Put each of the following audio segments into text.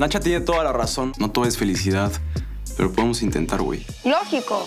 Nacha tiene toda la razón. No todo es felicidad, pero podemos intentar, güey. Lógico.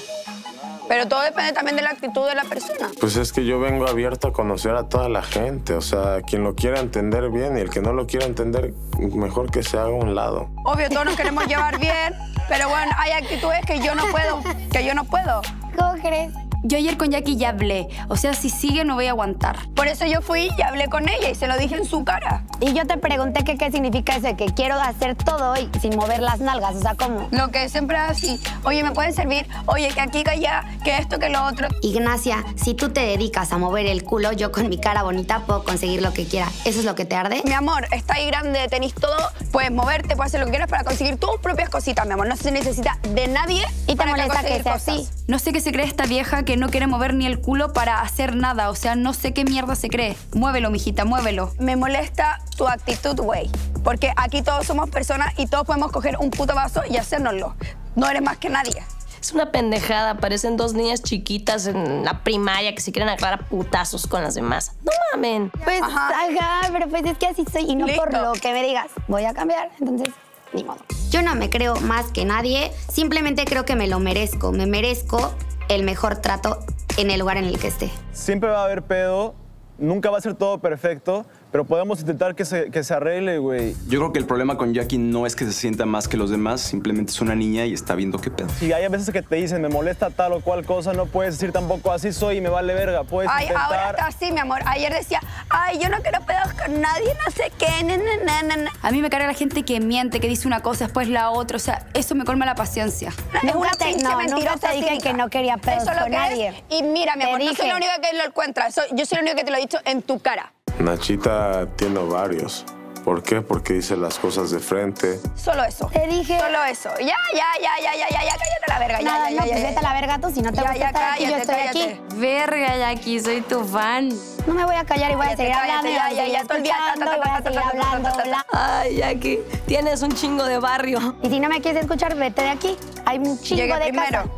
Pero todo depende también de la actitud de la persona. Pues es que yo vengo abierto a conocer a toda la gente. O sea, quien lo quiera entender bien y el que no lo quiera entender, mejor que se haga a un lado. Obvio, todos nos queremos llevar bien, pero bueno, hay actitudes que yo no puedo, que yo no puedo. ¿Cómo crees? Yo ayer con Jackie ya hablé. O sea, si sigue no voy a aguantar. Por eso yo fui y hablé con ella y se lo dije en su cara. Y yo te pregunté que qué significa eso, que quiero hacer todo hoy sin mover las nalgas. O sea, ¿cómo? Lo que siempre así. Oye, ¿me pueden servir? Oye, que aquí, que allá, que esto, que lo otro. Ignacia, si tú te dedicas a mover el culo, yo con mi cara bonita puedo conseguir lo que quiera. ¿Eso es lo que te arde? Mi amor, está ahí grande, tenés todo, puedes moverte, puedes hacer lo que quieras para conseguir tus propias cositas, mi amor. No se necesita de nadie ¿Y te para molesta que conseguir sea cosas. así? No sé qué se cree esta vieja que no quiere mover ni el culo para hacer nada. O sea, no sé qué mierda se cree. Muévelo, mijita, muévelo. Me molesta tu actitud, güey. Porque aquí todos somos personas y todos podemos coger un puto vaso y hacérnoslo. No eres más que nadie. Es una pendejada, parecen dos niñas chiquitas en la primaria que se quieren agarrar a putazos con las demás. No mamen. Pues, Ajá. ajá, pero pues es que así soy y no por Listo. lo que me digas. Voy a cambiar, entonces, ni modo. Yo no me creo más que nadie, simplemente creo que me lo merezco. Me merezco el mejor trato en el lugar en el que esté. Siempre va a haber pedo, nunca va a ser todo perfecto, pero podemos intentar que se, que se arregle, güey. Yo creo que el problema con Jackie no es que se sienta más que los demás, simplemente es una niña y está viendo qué pedo. Si hay veces que te dicen, me molesta tal o cual cosa, no puedes decir tampoco así soy y me vale verga. Puedes Ay, intentar... ahora está así, mi amor. Ayer decía, ay, yo no quiero pedos con nadie, no sé qué, na, na, na. A mí me carga la gente que miente, que dice una cosa, después la otra. O sea, eso me colma la paciencia. Es Nunca una te- pinche no, nunca mentirosa te dije que no quería pedos Eso es lo con que es. nadie. Y mira, mi Te amor, no soy la única que lo encuentra. Soy- yo soy la única que te lo he dicho en tu cara. Nachita tiene varios. ¿Por qué? Porque dice las cosas de frente. Solo eso. Te dije... Solo eso. Ya, ya, ya, ya, ya, ya, ya, cállate la verga. Ya, Nada, ya, no, ya, pues ya, vete a ya. la verga tú, si no te Ya, gusta ya, estar aquí, yo estoy cállate. aquí. Verga, Jackie, soy tu fan. No me voy a callar y voy a seguir cállate, hablando, ya, ya, ya, te ta, y voy a seguir hablando. Ay, Jackie, tienes un chingo de barrio. Y si no me quieres escuchar, vete de aquí. Hay un chingo Llegué de primero. casa.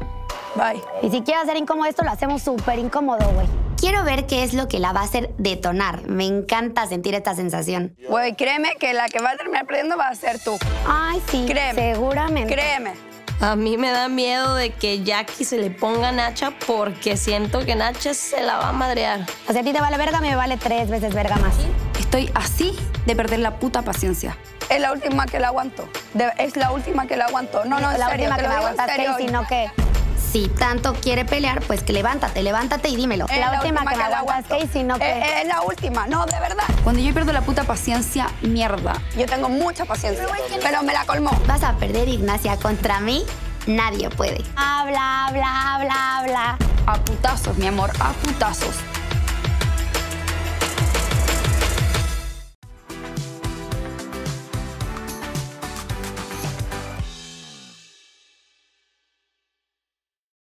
Bye. Y si quieres hacer incómodo esto, lo hacemos súper incómodo, güey. Quiero ver qué es lo que la va a hacer detonar. Me encanta sentir esta sensación. Güey, créeme que la que va a terminar perdiendo va a ser tú. Ay, sí, Créeme. seguramente. Créeme. A mí me da miedo de que Jackie se le ponga a Nacha porque siento que Nacha se la va a madrear. O sea, a ti te vale verga, me vale tres veces verga más. Estoy así de perder la puta paciencia. Es la última que la aguanto. De- es la última que la aguanto. No, no, en la serio, última que me aguantaste, sino que... Si tanto quiere pelear, pues que levántate, levántate y dímelo. Es la, última que me la aguantaste, aguanto. y sino que... Es, es la última, no, de verdad. Cuando yo pierdo la puta paciencia, mierda. Yo tengo mucha paciencia, pero me la colmó. Vas a perder, Ignacia, contra mí. Nadie puede. Habla, habla, habla, habla. A putazos, mi amor, a putazos.